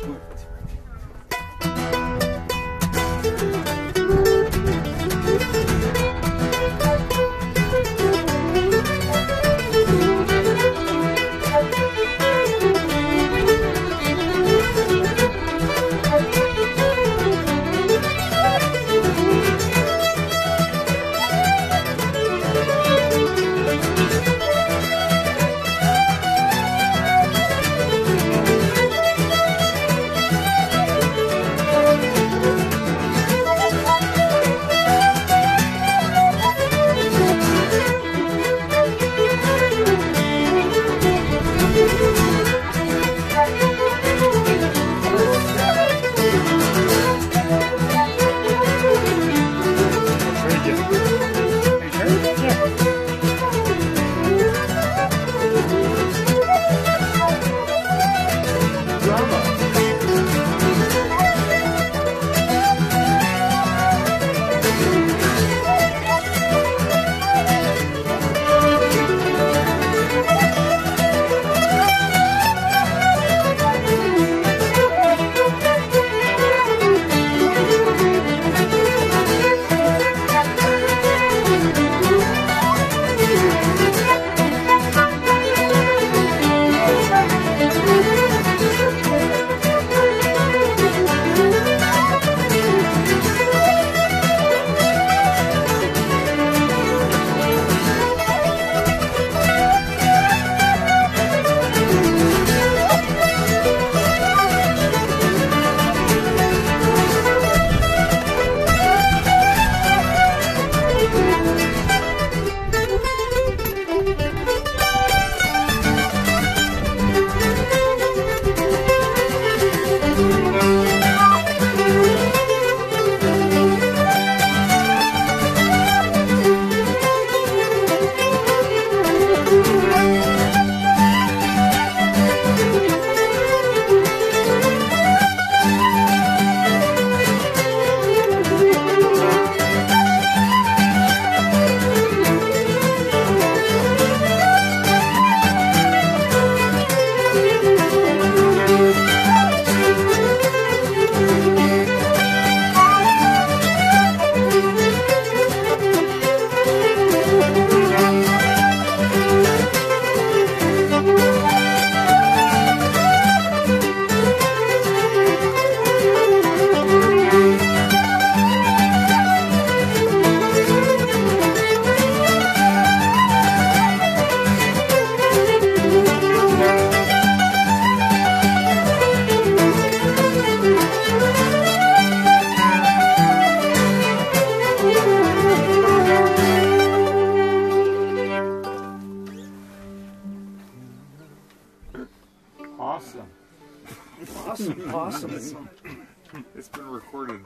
Curte. Awesome. Awesome, awesome. It's been recorded.